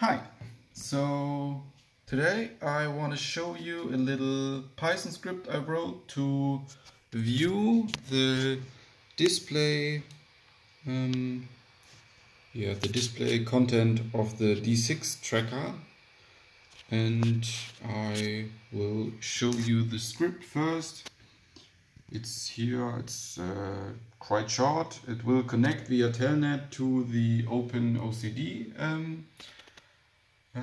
Hi, so today I want to show you a little Python script I wrote to view the display um, yeah, the display content of the D6 tracker and I will show you the script first. It's here, it's uh, quite short. It will connect via Telnet to the OpenOCD um,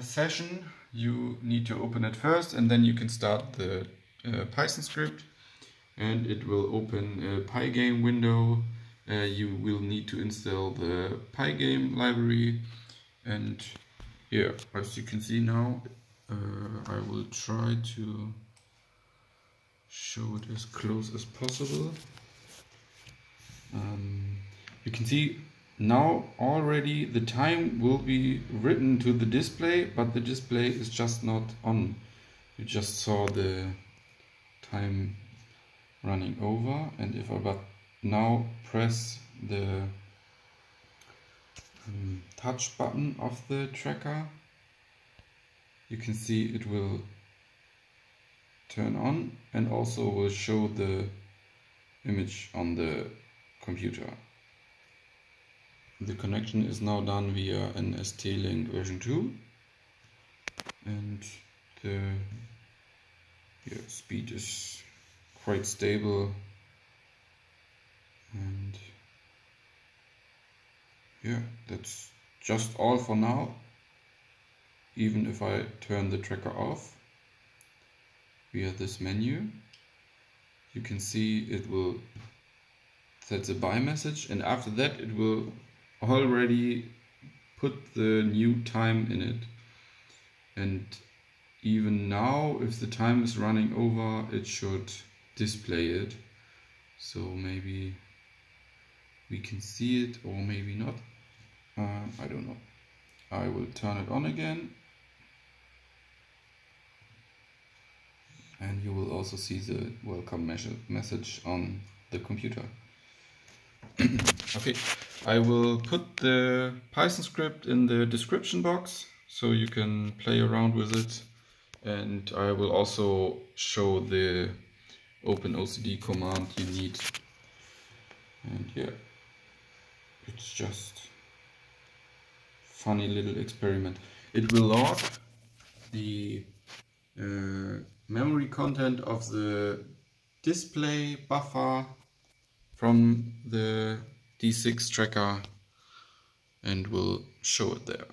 session, you need to open it first and then you can start the uh, Python script and it will open a Pygame window. Uh, you will need to install the Pygame library and yeah, as you can see now, uh, I will try to show it as close as possible. Um, you can see now already the time will be written to the display, but the display is just not on. You just saw the time running over and if I but now press the um, touch button of the tracker, you can see it will turn on and also will show the image on the computer. The connection is now done via an ST-Link version 2 and the yeah, speed is quite stable. And yeah that's just all for now. Even if I turn the tracker off via this menu you can see it will set the bye message. And after that it will already put the new time in it. And even now if the time is running over it should display it. So maybe we can see it or maybe not. Uh, I don't know. I will turn it on again. And you will also see the welcome message on the computer. Okay, I will put the Python script in the description box so you can play around with it. And I will also show the OpenOCD command you need. And yeah, it's just funny little experiment. It will log the uh, memory content of the display buffer from the D6 tracker and we'll show it there.